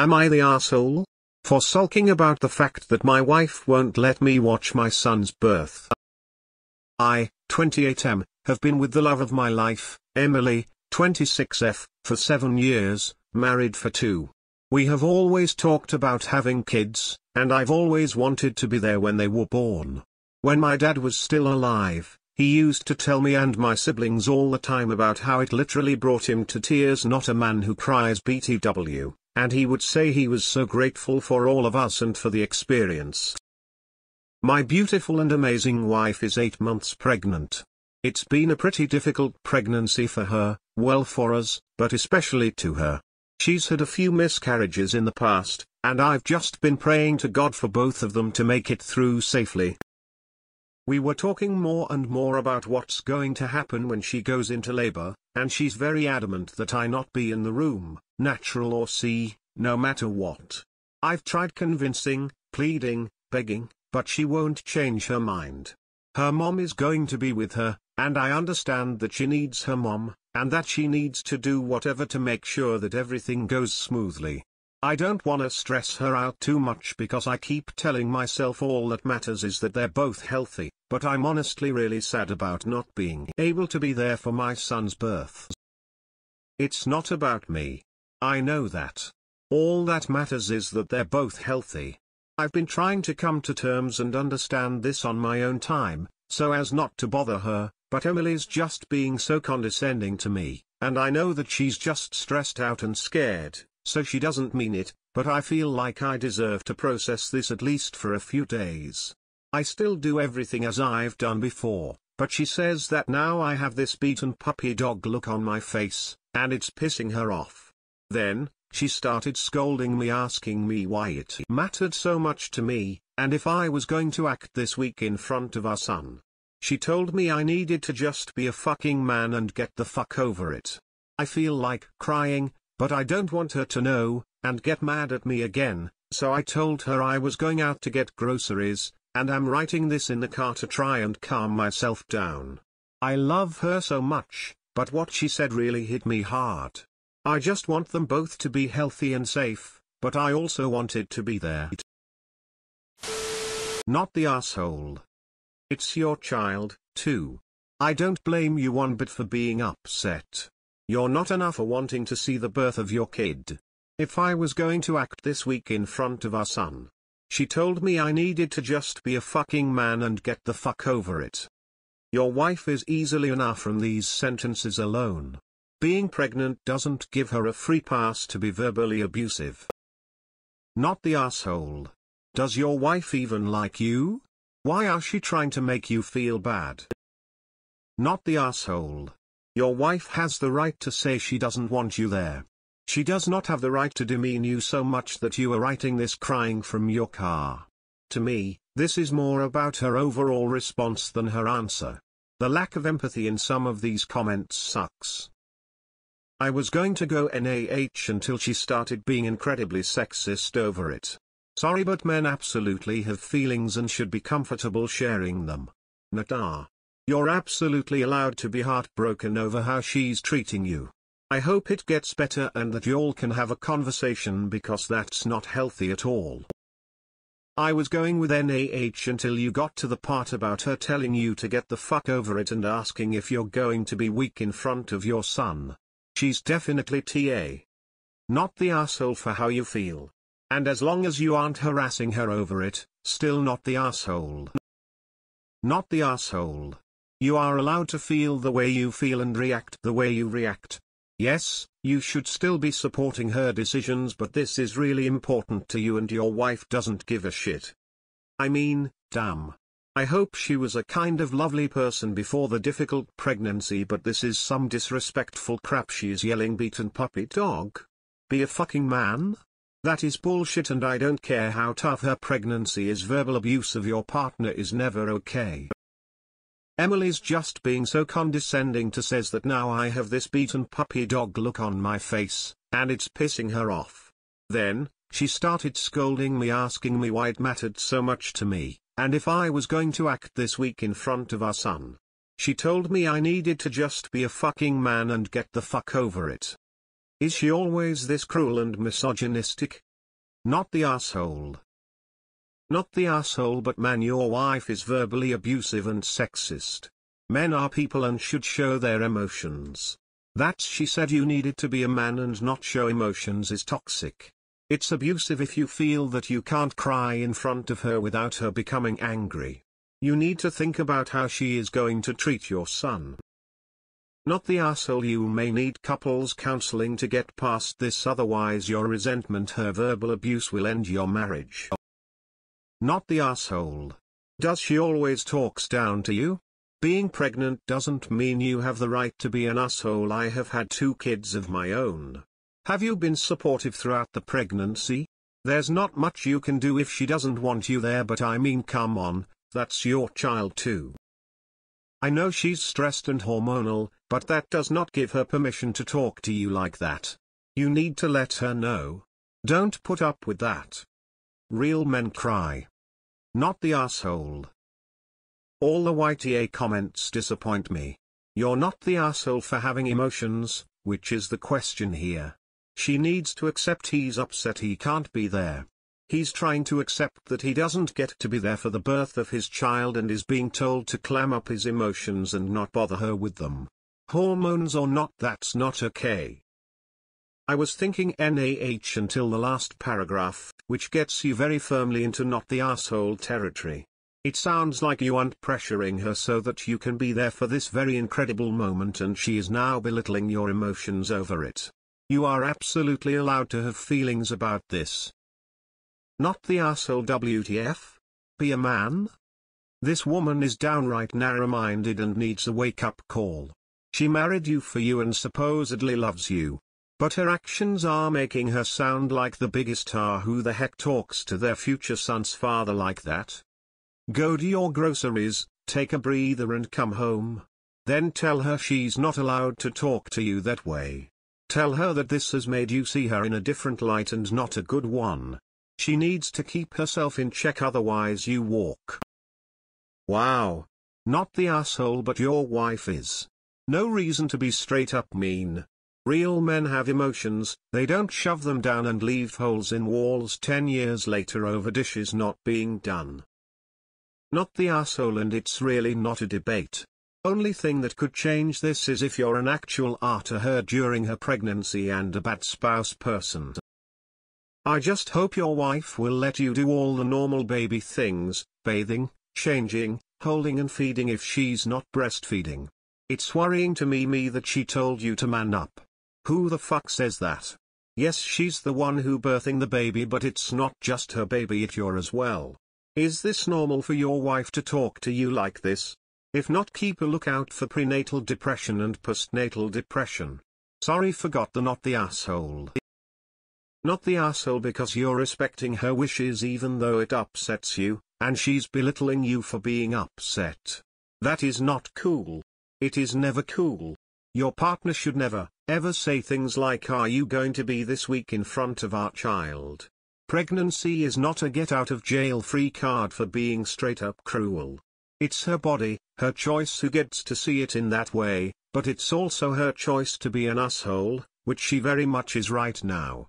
Am I the asshole? For sulking about the fact that my wife won't let me watch my son's birth. I, 28M, have been with the love of my life, Emily, 26F, for seven years, married for two. We have always talked about having kids, and I've always wanted to be there when they were born. When my dad was still alive, he used to tell me and my siblings all the time about how it literally brought him to tears not a man who cries BTW, and he would say he was so grateful for all of us and for the experience. My beautiful and amazing wife is 8 months pregnant. It's been a pretty difficult pregnancy for her, well for us, but especially to her. She's had a few miscarriages in the past, and I've just been praying to God for both of them to make it through safely. We were talking more and more about what's going to happen when she goes into labor, and she's very adamant that I not be in the room, natural or C, no matter what. I've tried convincing, pleading, begging, but she won't change her mind. Her mom is going to be with her, and I understand that she needs her mom, and that she needs to do whatever to make sure that everything goes smoothly. I don't wanna stress her out too much because I keep telling myself all that matters is that they're both healthy, but I'm honestly really sad about not being able to be there for my son's birth. It's not about me. I know that. All that matters is that they're both healthy. I've been trying to come to terms and understand this on my own time, so as not to bother her, but Emily's just being so condescending to me, and I know that she's just stressed out and scared, so she doesn't mean it, but I feel like I deserve to process this at least for a few days. I still do everything as I've done before, but she says that now I have this beaten puppy dog look on my face, and it's pissing her off. Then, she started scolding me asking me why it mattered so much to me, and if I was going to act this weak in front of our son. She told me I needed to just be a fucking man and get the fuck over it. I feel like crying, but I don't want her to know, and get mad at me again, so I told her I was going out to get groceries, and I'm writing this in the car to try and calm myself down. I love her so much, but what she said really hit me hard. I just want them both to be healthy and safe, but I also wanted to be there. Not the asshole. It's your child, too. I don't blame you one bit for being upset. You're not enough for wanting to see the birth of your kid. If I was going to act this weak in front of our son, she told me I needed to just be a fucking man and get the fuck over it. Your wife is easily enough from these sentences alone. Being pregnant doesn't give her a free pass to be verbally abusive. Not the asshole. Does your wife even like you? Why are she trying to make you feel bad? Not the asshole. Your wife has the right to say she doesn't want you there. She does not have the right to demean you so much that you are writing this crying from your car. To me, this is more about her overall response than her answer. The lack of empathy in some of these comments sucks. I was going to go NAH until she started being incredibly sexist over it. Sorry but men absolutely have feelings and should be comfortable sharing them. Natar. You're absolutely allowed to be heartbroken over how she's treating you. I hope it gets better and that y'all can have a conversation because that's not healthy at all. I was going with NAH until you got to the part about her telling you to get the fuck over it and asking if you're going to be weak in front of your son. She's definitely TA. Not the asshole for how you feel. And as long as you aren't harassing her over it, still not the asshole. Not the asshole. You are allowed to feel the way you feel and react the way you react. Yes, you should still be supporting her decisions but this is really important to you and your wife doesn't give a shit. I mean, damn. I hope she was a kind of lovely person before the difficult pregnancy but this is some disrespectful crap she's yelling beaten puppy dog. Be a fucking man? That is bullshit and I don't care how tough her pregnancy is verbal abuse of your partner is never okay. Emily's just being so condescending to says that now I have this beaten puppy dog look on my face, and it's pissing her off. Then, she started scolding me asking me why it mattered so much to me and if I was going to act this weak in front of our son. She told me I needed to just be a fucking man and get the fuck over it. Is she always this cruel and misogynistic? Not the asshole. Not the asshole but man your wife is verbally abusive and sexist. Men are people and should show their emotions. That she said you needed to be a man and not show emotions is toxic. It's abusive if you feel that you can't cry in front of her without her becoming angry. You need to think about how she is going to treat your son. Not the asshole you may need couples counseling to get past this otherwise your resentment her verbal abuse will end your marriage. Not the asshole. Does she always talks down to you? Being pregnant doesn't mean you have the right to be an asshole I have had two kids of my own. Have you been supportive throughout the pregnancy? There's not much you can do if she doesn't want you there but I mean come on, that's your child too. I know she's stressed and hormonal, but that does not give her permission to talk to you like that. You need to let her know. Don't put up with that. Real men cry. Not the asshole. All the YTA comments disappoint me. You're not the asshole for having emotions, which is the question here. She needs to accept he's upset he can't be there. He's trying to accept that he doesn't get to be there for the birth of his child and is being told to clam up his emotions and not bother her with them. Hormones or not that's not okay. I was thinking NAH until the last paragraph, which gets you very firmly into not the asshole territory. It sounds like you aren't pressuring her so that you can be there for this very incredible moment and she is now belittling your emotions over it. You are absolutely allowed to have feelings about this. Not the asshole WTF? Be a man? This woman is downright narrow-minded and needs a wake-up call. She married you for you and supposedly loves you. But her actions are making her sound like the biggest tar who the heck talks to their future son's father like that? Go to your groceries, take a breather and come home. Then tell her she's not allowed to talk to you that way. Tell her that this has made you see her in a different light and not a good one. She needs to keep herself in check otherwise you walk. Wow. Not the asshole but your wife is. No reason to be straight up mean. Real men have emotions, they don't shove them down and leave holes in walls 10 years later over dishes not being done. Not the asshole and it's really not a debate. Only thing that could change this is if you're an actual art to her during her pregnancy and a bad spouse person. I just hope your wife will let you do all the normal baby things, bathing, changing, holding and feeding if she's not breastfeeding. It's worrying to me me that she told you to man up. Who the fuck says that? Yes she's the one who birthing the baby but it's not just her baby it you're as well. Is this normal for your wife to talk to you like this? If not keep a lookout for prenatal depression and postnatal depression. Sorry forgot the not the asshole. Not the asshole because you're respecting her wishes even though it upsets you, and she's belittling you for being upset. That is not cool. It is never cool. Your partner should never, ever say things like are you going to be this weak in front of our child. Pregnancy is not a get out of jail free card for being straight up cruel. It's her body, her choice who gets to see it in that way, but it's also her choice to be an asshole, which she very much is right now.